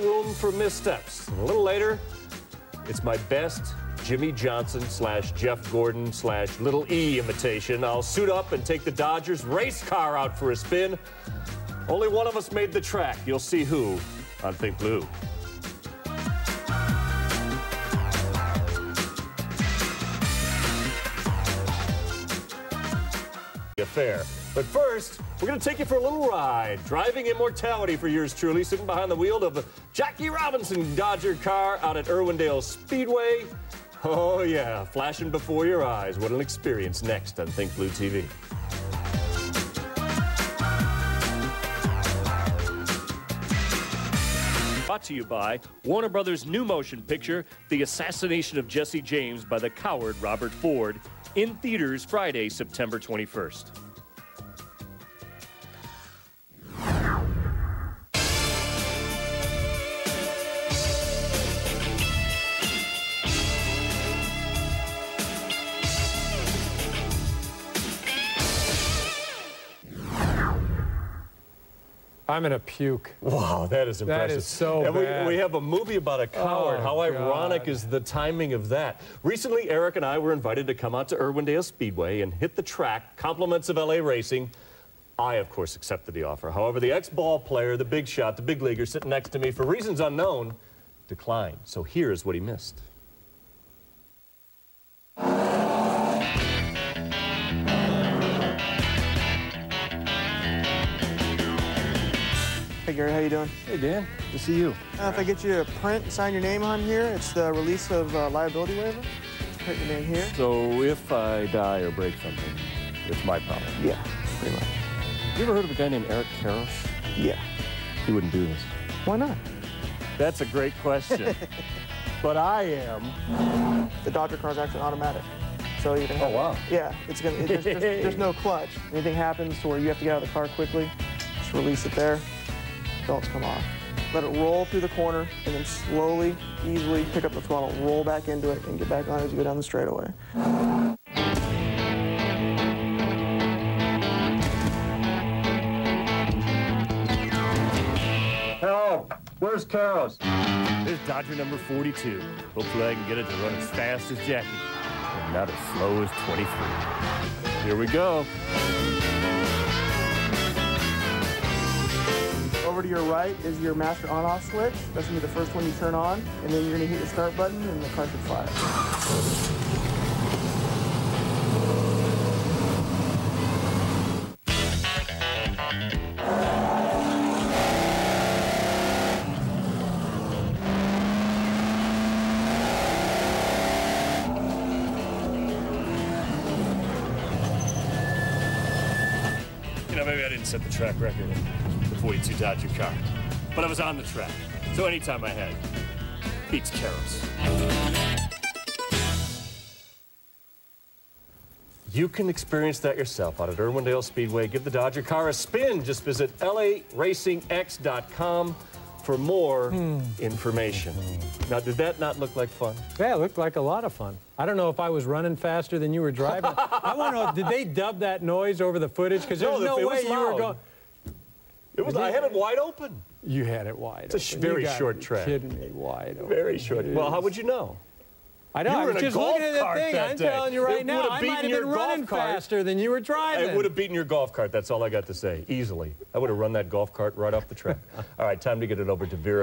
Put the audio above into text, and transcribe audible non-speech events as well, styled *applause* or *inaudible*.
room for missteps. A little later, it's my best Jimmie Johnson slash Jeff Gordon slash Little E imitation. I'll suit up and take the Dodgers race car out for a spin. Only one of us made the track. You'll see who on Think Blue. Affair. But first, we're going to take you for a little ride. Driving immortality for yours truly, sitting behind the wheel of a Jackie Robinson Dodger car out at Irwindale Speedway. Oh, yeah, flashing before your eyes. What an experience next on Think Blue TV. Brought to you by Warner Brothers' new motion picture, The Assassination of Jesse James by the coward Robert Ford, in theaters Friday, September 21st. I'm gonna puke. Wow, that is impressive. That is so and bad. We, we have a movie about a coward. Oh, How ironic is the timing of that? Recently, Eric and I were invited to come out to Irwindale Speedway and hit the track, compliments of LA Racing. I, of course, accepted the offer. However, the ex-ball player, the big shot, the big leaguer sitting next to me, for reasons unknown, declined. So here's what he missed. Gary, how you doing? Hey Dan, good to see you. Uh, if I get you to print and sign your name on here, it's the release of uh, liability waiver. Print your name here. So if I die or break something, it's my problem. Yeah, pretty much. You ever heard of a guy named Eric Karros? Yeah. He wouldn't do this. Why not? That's a great question. *laughs* but I am. The Dodger car is actually automatic. So you can have Oh, wow. Yeah, it's gonna. It, there's, there's, there's no *laughs* clutch. Anything happens to where you have to get out of the car quickly, just release it there. Belts come off. Let it roll through the corner, and then slowly, easily pick up the throttle, roll back into it, and get back on as you go down the straightaway. Help! Where's Karros? There's Dodger number 42. Hopefully I can get it to run as fast as Jackie, and not as slow as 23. Here we go. Over to your right is your master on-off switch. That's gonna be the first one you turn on, and then you're gonna hit the start button, and the car should fire. I didn't set the track record in the 42 Dodger car, but I was on the track. So anytime I had, beats Karros. You can experience that yourself out at Irwindale Speedway. Give the Dodger car a spin. Just visit laracingx.com for more hmm. information. Now, did that not look like fun? Yeah, it looked like a lot of fun. I don't know if I was running faster than you were driving. *laughs* I want to know, did they dub that noise over the footage? Because No, there's the- no, it way was you were going. It was. I had it wide open. You had it wide. It's a sh- open. very short track. Kidding me, wide open. Very short. Well, how would you know? I know. You I was just looking at the thing. I'm day. telling you right It now, I might have been running cart. faster than you were driving. It would have beaten your golf cart. That's all I got to say. Easily. I would have run that golf cart right off the track. *laughs* all right, time to get it over to Vera.